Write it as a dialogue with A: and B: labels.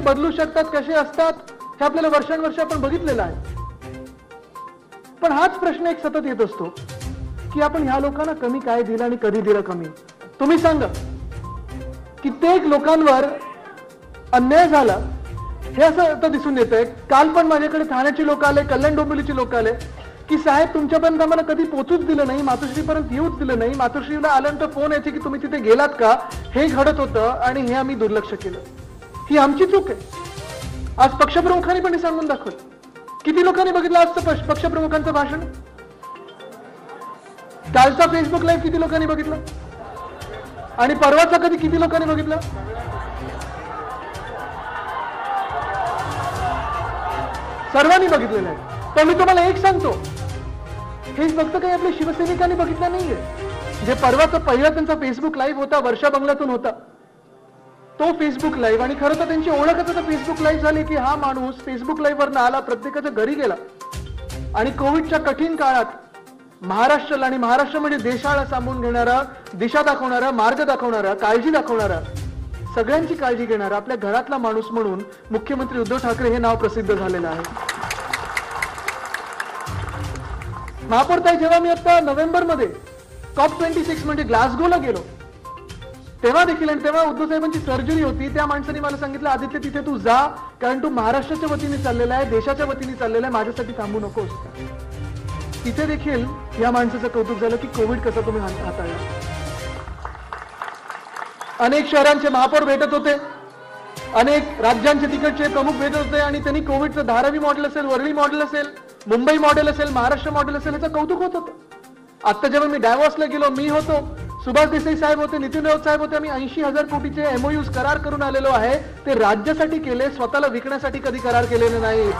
A: बदलू शकतात कसे असतात हे आपल्याला वर्षानुवर्ष आपण बघितलेलं आहे. पण हाच प्रश्न एक सतत येत असतो की आपण ह्या लोकांना कमी काय दिलं आणि कधी दिलं कमी? तुम्ही सांगा. कित्येक लोकांवर अन्याय झाला हे असं आता दिसून येत आहे काल पण माझ्याकडे ठाण्याची लोक आले कल्याण डोंबिवलीचे लोक आले की साहेब तुमच्यापर्यंत आम्हाला कधी पोचूच दिलं नाही मातोश्रीपर्यंत येऊच दिलं नाही. मातोश्रीला आल्यानंतर फोन यायचे की तुम्ही तिथे गेलात का? हे घडत होतं आणि हे आम्ही दुर्लक्ष केलं. ही आमची चूक आहे. आज पक्षप्रमुखांनी पण हे सांगून दाखवलं. किती लोकांनी बघितलं आजचं पक्षप्रमुखांचं भाषण? कालचा फेसबुक लाईव्ह किती लोकांनी बघितलं? आणि परवाचा कधी किती लोकांनी बघितलं? सर्वांनी बघितलेलं आहे. पण मी तुम्हाला एक सांगतो. हे फक्त काही आपल्या शिवसैनिकांनी बघितलं नाहीये. जे परवाचा पहिला त्यांचा फेसबुक लाईव्ह होता वर्षा बंगल्यातून होता तो फेसबुक लाईव्ह आणि खरं तर त्यांची ओळखच आता फेसबुक लाईव्ह झाली की हा माणूस फेसबुक लाईव्ह वरनं आला प्रत्येकाच्या घरी गेला. आणि कोविडच्या कठीण काळात महाराष्ट्राला आणि महाराष्ट्र म्हणजे देशाला सांभाळून घेणारा दिशा दाखवणारा मार्ग दाखवणारा काळजी दाखवणारा सगळ्यांची काळजी घेणारा आपल्या घरातला माणूस म्हणून मुख्यमंत्री उद्धव ठाकरे हे नाव प्रसिद्ध झालेलं आहे. महापौरताई जेव्हा मी आता नोव्हेंबरमध्ये टॉप कॉप ट्वेंटी सिक्स म्हणजे ग्लासगोला गेलो तेव्हा देखील आणि तेव्हा उद्धव साहेबांची सर्जरी होती त्या माणसाने मला सांगितलं आदित्य तिथे तू जा कारण तू महाराष्ट्राच्या वतीने चाललेला आहे देशाच्या वतीने चाललेला आहे माझ्यासाठी थांबू नकोस. तिथे देखील या माणसाचं कौतुक झालं की कोविड कसं तुम्ही हाताळला. अनेक शहरांचे महापौर भेटत होते अनेक राज्यांचे तिकडचे प्रमुख भेटत होते आणि त्यांनी कोविडचं धारावी मॉडेल असेल वरळी मॉडेल असेल मुंबई मॉडेल असेल महाराष्ट्र मॉडेल असेल याचं कौतुक होत होतं. आता जेव्हा मी डायव्हर्सला गेलो मी होतो. सुभाष देसाई साहेब होते नितीन राऊत साहेब होते आम्ही ऐंशी हजार कोटीचे एमओयूज करार करून आलेलो आहे. ते राज्यासाठी केले स्वतःला विकण्यासाठी कधी करार केलेले नाही